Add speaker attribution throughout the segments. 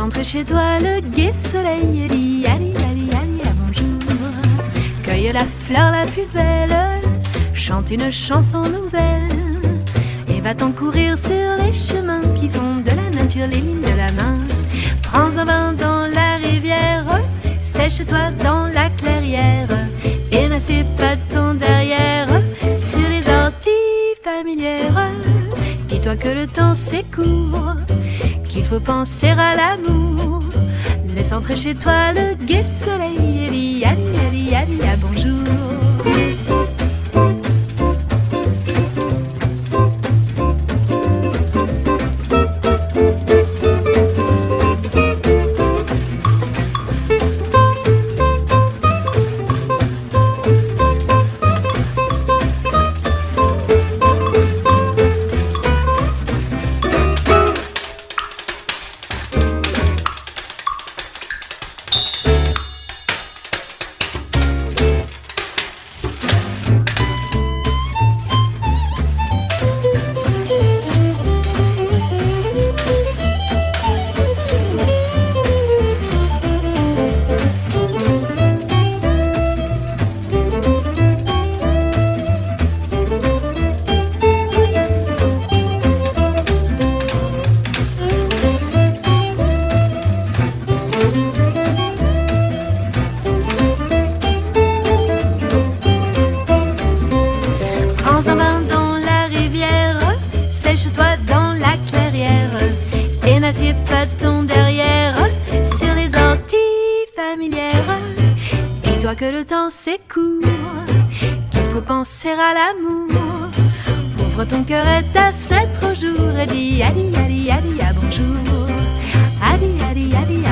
Speaker 1: Entrer chez toi le gai soleil dis allez, allez, allez, à bonjour. Cueille la fleur la plus belle, chante une chanson nouvelle. Et va-t'en courir sur les chemins qui sont de la nature, les lignes de la main. Prends un bain dans la rivière, sèche-toi dans la clairière. Et n'assieds pas ton derrière sur les orties familières. Dis-toi que le temps qu'il faut penser à l'amour. Laisse entrer chez toi le gai soleil faut penser à l'amour. Ouvre ton cœur et ta fenêtre au jour et dis allez, allez, allez, à bonjour. Allez, allez, allez,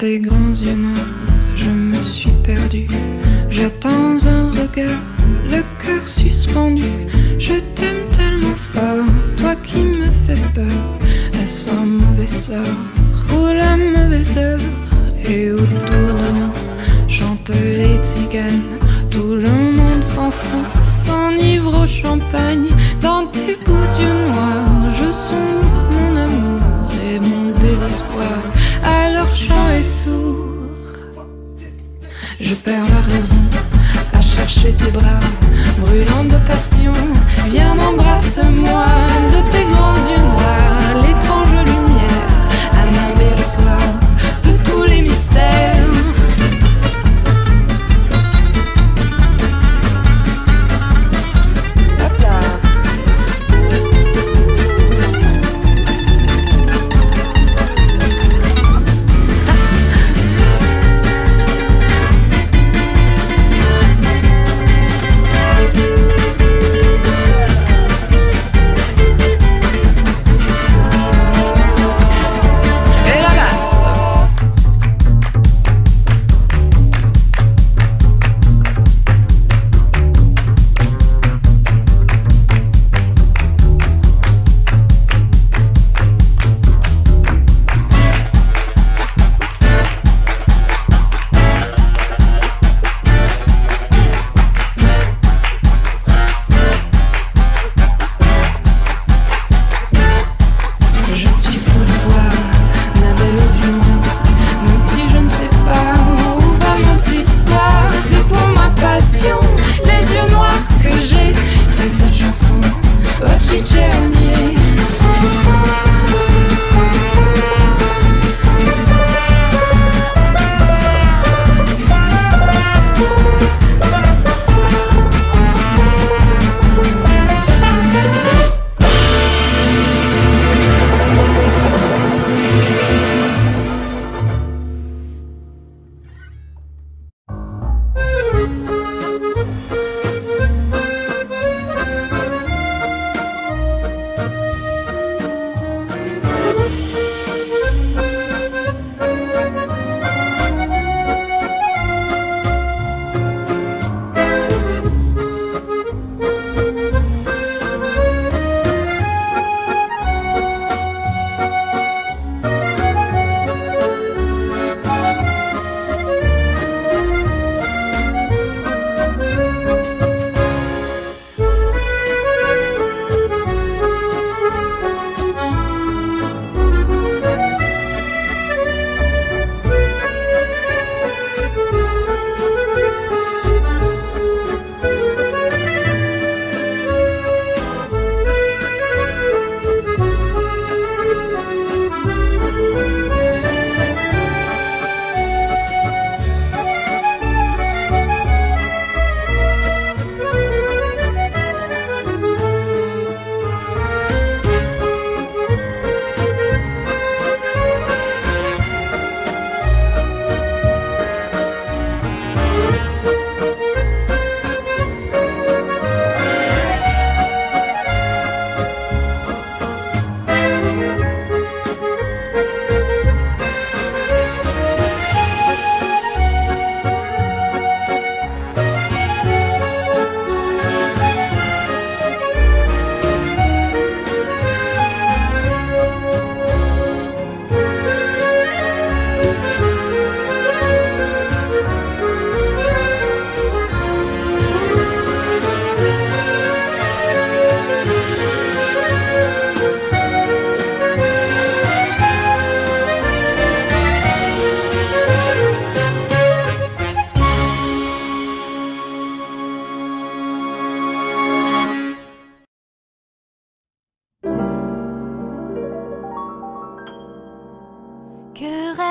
Speaker 2: tes grands yeux noirs, je me suis perdue. J'attends un regard, le cœur suspendu. Je t'aime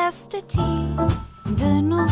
Speaker 2: chastity, de
Speaker 3: nos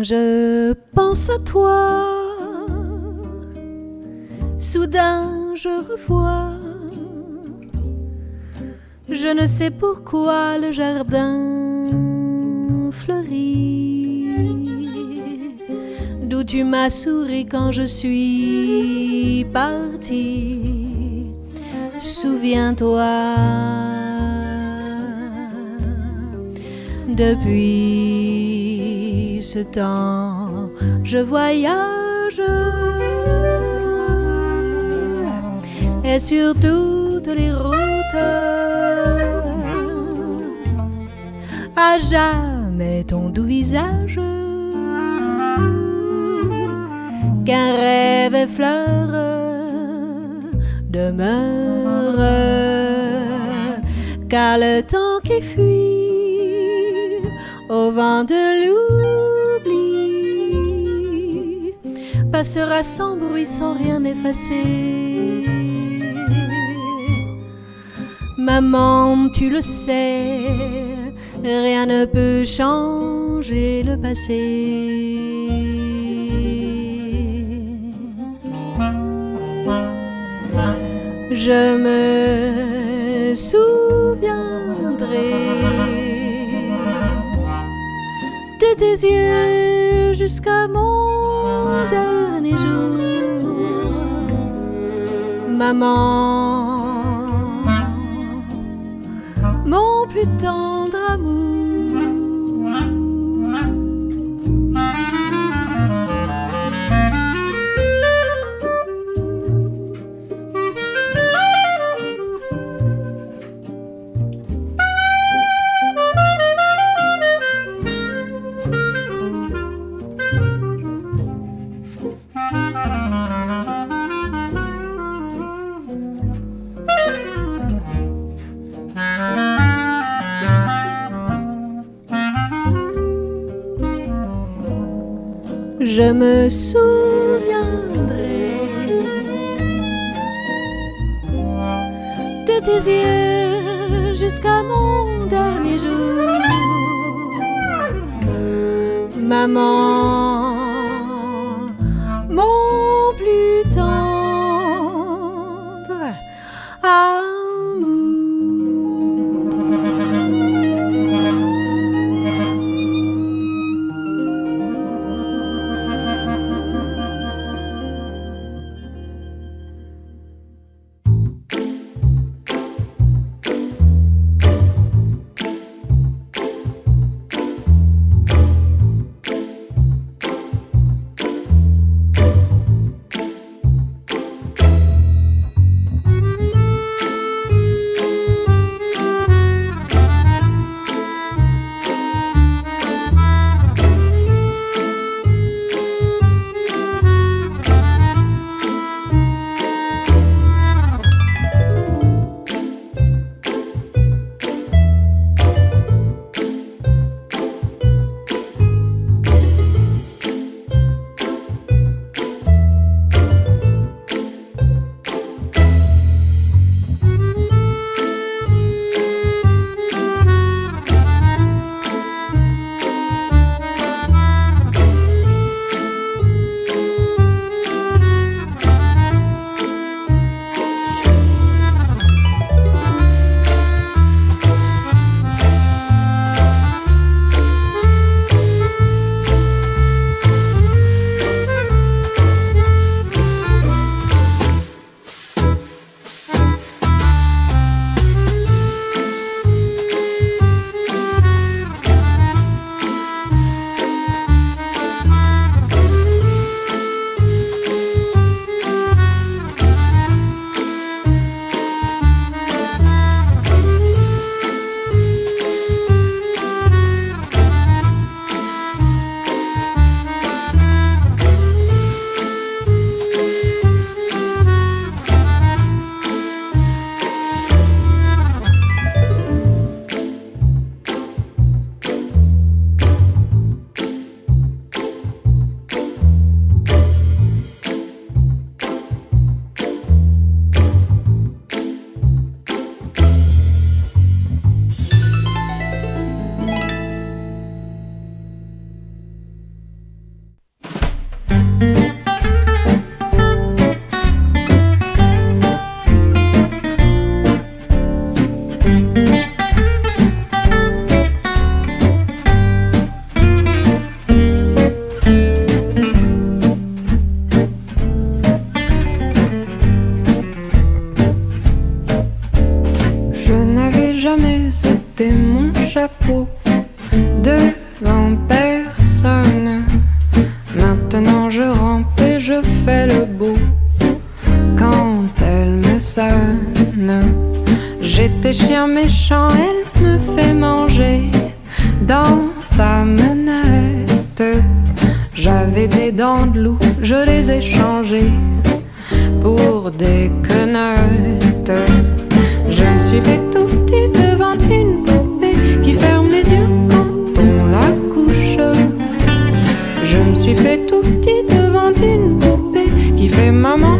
Speaker 1: Je pense à toi, soudain je revois, je ne sais pourquoi le jardin fleurit, d'où tu m'as souri quand je suis partie. Souviens-toi, depuis ce temps, je voyage. Et sur toutes les routes, à jamais ton doux visage, qu'un rêve et fleur demeure, car le temps qui fuit au vent de loup passera sans bruit, sans rien effacer. Maman, tu le sais, rien ne peut changer le passé. Je me souviendrai de tes yeux jusqu'à dernier jour. Maman, mon plus tendre amour. Jusqu'à mon dernier jour. Maman,
Speaker 2: Je me suis fait tout petit devant une poupée qui fait maman.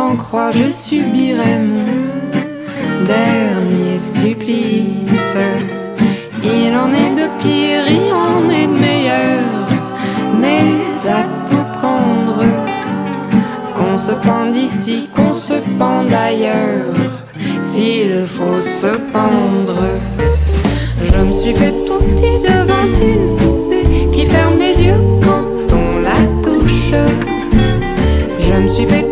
Speaker 2: en je subirai mon dernier supplice. Il en est de pire, il en est de meilleur, mais à tout prendre, qu'on se pende ici, qu'on se pende ailleurs, s'il faut se pendre. Je me suis fait tout petit devant une poupée qui ferme les yeux quand on la touche. Je me suis fait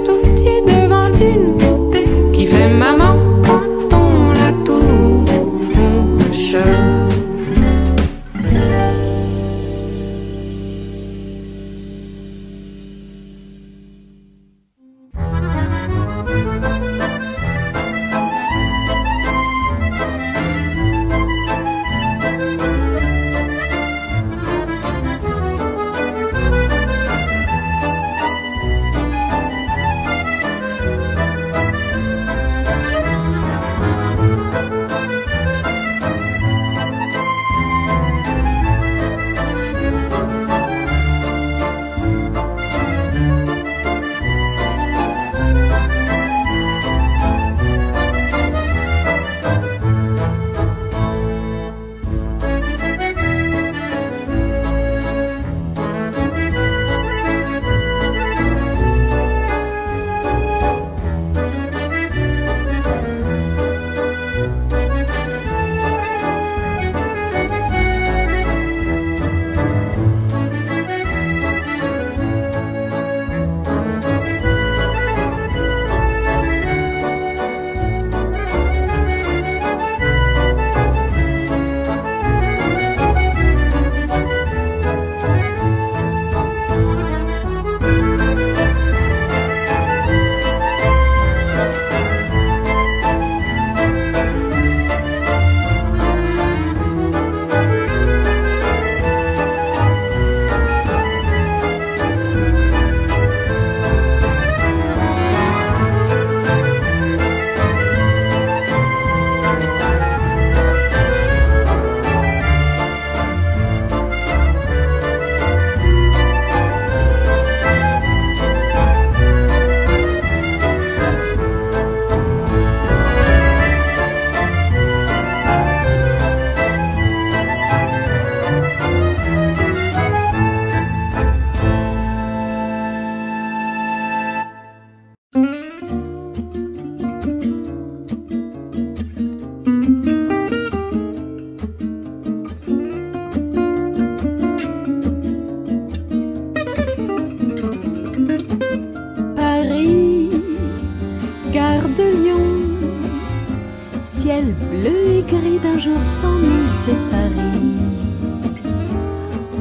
Speaker 1: bleu et gris d'un jour sans nous séparer.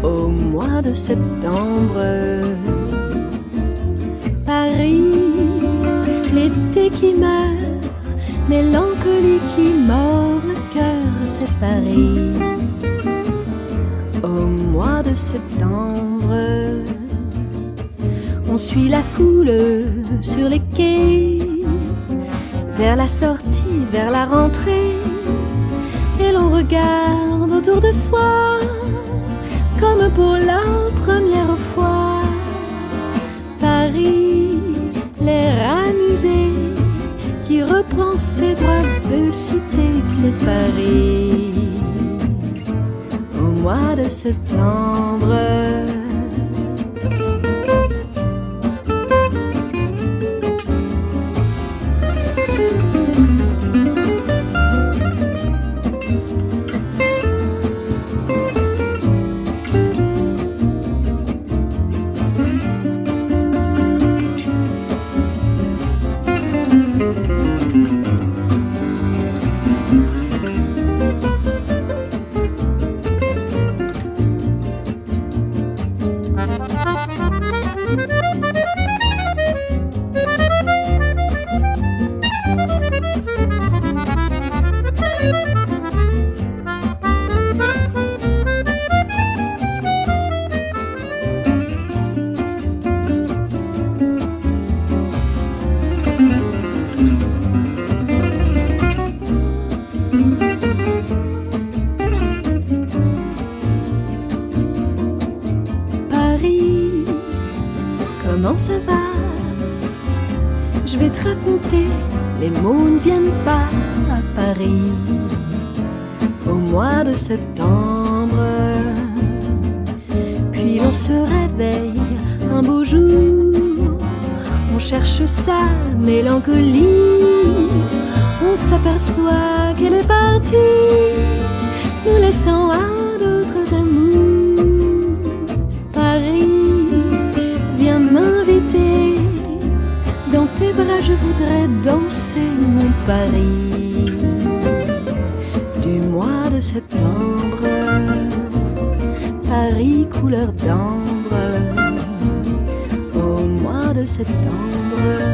Speaker 1: Au mois de septembre, Paris, l'été qui meurt, mélancolie qui mord le cœur séparé. Au mois de septembre, on suit la foule sur les quais vers la sortie vers la rentrée, et l'on regarde autour de soi comme pour la première fois. Paris, l'air amusé qui reprend ses droits de cité séparée. Au mois de septembre, mois de septembre, puis on se réveille un beau jour, on cherche sa mélancolie, on s'aperçoit qu'elle est partie, nous laissant à d'autres amours. Paris, viens m'inviter. Dans tes bras, je voudrais danser mon Paris. Couleur d'ambre. Au mois de septembre,